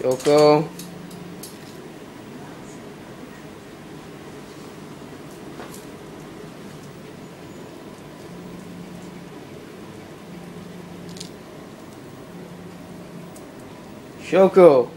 Shoko. Shoko.